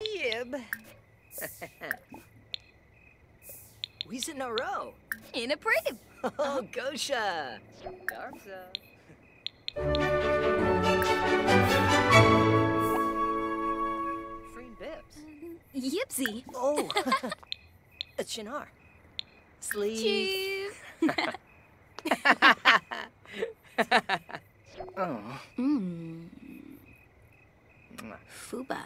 Yib. We's in a row. In a brave. Oh, Gosha. Garza. Free Bips. Yipsy. Oh. it's Shinar. Sleeve. oh. Mmm. Fuba.